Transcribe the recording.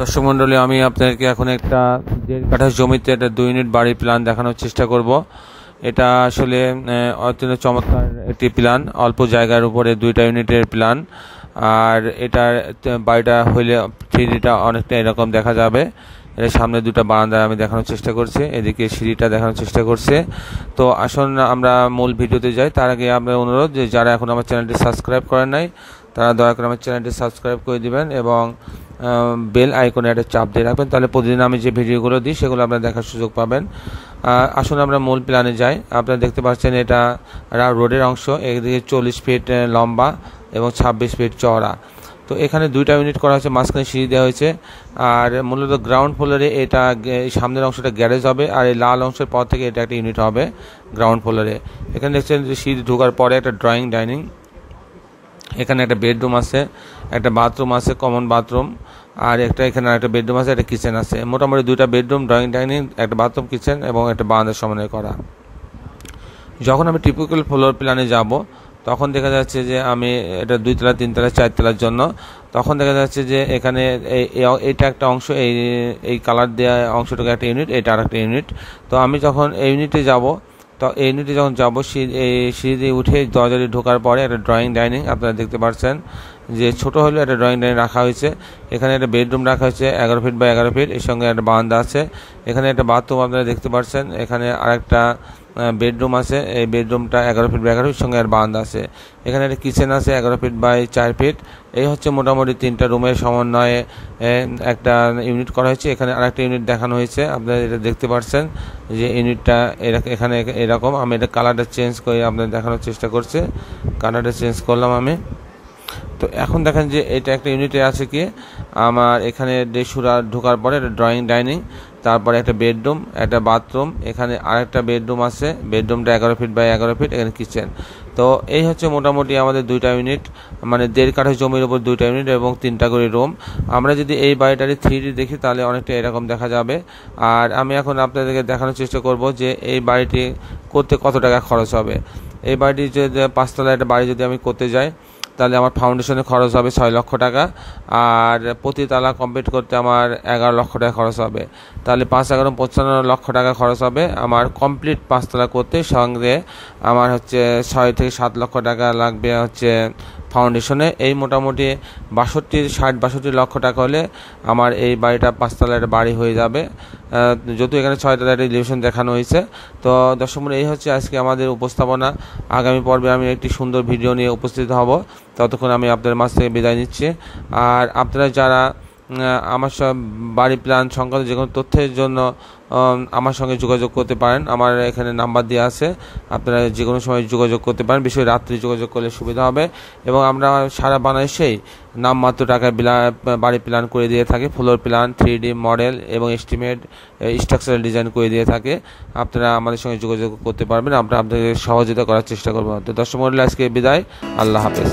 দর্শক মণ্ডলী আমি আপনাদেরকে এখন একটা দেড় কাঠা জমিতে একটা দুই ইউনিট বাড়ির প্ল্যান দেখানোর চেষ্টা করব। এটা আসলে অত্যন্ত চমৎকার একটি প্ল্যান অল্প জায়গার উপরে দুইটা ইউনিটের প্ল্যান আর এটার বাড়িটা হইলে থ্রিডিটা অনেকটা এরকম দেখা যাবে। এর সামনে দুটো বারান্দা আমি দেখানোর চেষ্টা করছি, এদিকে সিঁড়িটা দেখানোর চেষ্টা করছে। তো আসুন, আমরা মূল ভিডিওতে যাই। তার আগে আমরা অনুরোধ যে যারা এখন আমার চ্যানেলটি সাবস্ক্রাইব করেন নাই, তারা দয়া করে আমার চ্যানেলটি সাবস্ক্রাইব করে দিবেন এবং বেল আইকনে একটা চাপ দিয়ে রাখবেন। তাহলে প্রতিদিন আমি যে ভিডিওগুলো দিই, সেগুলো আপনারা দেখার সুযোগ পাবেন। আসুন আমরা মূল প্ল্যানে যাই। আপনারা দেখতে পাচ্ছেন এটা রোডের অংশ। এদিকে চল্লিশ ফিট লম্বা এবং ছাব্বিশ ফিট চওড়া। তো এখানে দুইটা ইউনিট করা হয়েছে, মাঝখানে সিঁড়ি দেওয়া হয়েছে। আর মূলত গ্রাউন্ড ফ্লোরে এটা সামনের অংশটা গ্যারেজ হবে আর এই লাল অংশের পর থেকে এটা একটা ইউনিট হবে গ্রাউন্ড ফ্লোরে। এখানে দেখছেন সিঁড়ি ঢোকার পরে একটা ড্রয়িং, ডাইনিং। এখানে একটা বেডরুম আছে, একটা বাথরুম আছে, কমন বাথরুম, আর একটা এখানে একটা বেডরুম আছে, একটা কিচেন আছে। মোটামুটি দুইটা বেডরুম ড্রয়িং ডাইনিং একটা বাথরুম কিচেন এবং একটা বারান্দার সমন্বয় করা। যখন আমি টিপিক্যাল ফ্লোর প্ল্যানে যাব, তখন দেখা যাচ্ছে যে আমি এটা দুইতলা, তিনতলা, চারতলার জন্য, তখন দেখা যাচ্ছে যে এখানে এটা একটা অংশ, এই এই কালার দেওয়া অংশটুকু একটা ইউনিট এটা আর একটা ইউনিট তো আমি যখন এই ইউনিটে যাব তো এই ইউনিটে যখন যাব, সিঁড়ি দিয়ে উঠে দরজাটি ঢোকার পরে একটা ড্রয়িং ডাইনিং আপনারা দেখতে পাচ্ছেন যে ছোট হলেও একটা ড্রয়িং ডাইনিং রাখা হয়েছে। এখানে একটা বেডরুম রাখা হয়েছে, এগারো ফিট বাই এগারো ফিট এর সঙ্গে একটা বারান্দা আছে। এখানে একটা বাথরুম আপনারা দেখতে পাচ্ছেন, এখানে আরেকটা বেডরুম আছে। এই বেডরুমটা এগারো ফিট বাই এগারো ফিট সঙ্গে একটা বারান্দা আছে। এখানে একটা কিচেন আছে, এগারো ফিট বাই চার ফিট এই হচ্ছে মোটামুটি তিনটা রুমের সমন্বয়ে একটা ইউনিট করা হয়েছে। এখানে আরেকটা ইউনিট দেখানো হয়েছে, আপনারা এটা দেখতে পাচ্ছেন যে ইউনিটটা এখানে এরকম। আমি এটা কালারটা চেঞ্জ করে আপনাদের দেখানোর চেষ্টা করছে। কালারটা চেঞ্জ করলাম আমি। তো এখন দেখেন যে এটা একটা ইউনিটে আছে কি, আমার এখানে ডেসুরা ঢোকার পরে একটা ড্রয়িং ডাইনিং তারপরে একটা বেডরুম, একটা বাথরুম, এখানে আরেকটা বেডরুম আছে, বেডরুমটা এগারো ফিট বাই এগারো ফিট, এখানে কিচেন। তো এই হচ্ছে মোটামুটি আমাদের দুইটা ইউনিট মানে দেড় কাঠা জমির উপর দুইটা ইউনিট এবং তিনটা করে রুম। আমরা যদি এই বাড়িটার থ্রি দেখি, তাহলে অনেকটা এরকম দেখা যাবে। আর আমি এখন আপনাদেরকে দেখানোর চেষ্টা করব যে এই বাড়িটি করতে কত টাকা খরচ হবে। এই বাড়িটি যদি পাঁচতলা একটা বাড়ি যদি আমি করতে যাই তাহলে আমার ফাউন্ডেশনে খরচ হবে ছয় লক্ষ টাকা। আর প্রতি তালা কমপ্লিট করতে আমার এগারো লক্ষ টাকা খরচ হবে। তাহলে পাঁচ এগারো পঁচান্ন লক্ষ টাকা খরচ হবে আমার কমপ্লিট পাঁচতলা করতে। সঙ্গে আমার হচ্ছে ছয় থেকে সাত লক্ষ টাকা লাগবে হচ্ছে ফাউন্ডেশনে এই মোটামুটি বাষট্টি, ষাট, বাষট্টি লক্ষ টাকা হলে আমার এই বাড়িটা পাঁচতলা একটা বাড়ি হয়ে যাবে। যেহেতু এখানে ছয়তলা একটা ইলিভেশন দেখানো হয়েছে, তো দর্শক এই হচ্ছে আজকে আমাদের উপস্থাপনা। আগামী পর্বে আমি একটি সুন্দর ভিডিও নিয়ে উপস্থিত হব। ততক্ষণ আমি আপনাদের মাছ থেকে বিদায় নিচ্ছি। আর আপনারা যারা আমার বাড়ি প্ল্যান সংক্রান্ত যে কোনো তথ্যের জন্য আমার সঙ্গে যোগাযোগ করতে পারেন। আমার এখানে নাম্বার দেওয়া আছে। আপনারা যে কোনো সময় যোগাযোগ করতে পারেন। বিশেষ রাত্রি যোগাযোগ করলে সুবিধা হবে। এবং আমরা সারা বাংলাদেশেই নামমাত্র টাকায় বাড়ি প্ল্যান করে দিয়ে থাকি। Floor plan three D model এবং এস্টিমেট স্ট্রাকচারাল ডিজাইন করে দিয়ে থাকে। আপনারা আমাদের সঙ্গে যোগাযোগ করতে পারবেন। আমরা আপনাদের সহযোগিতা করার চেষ্টা করব। তো দর্শক মন্ডলী, আজকে বিদায়। আল্লাহ হাফেজ।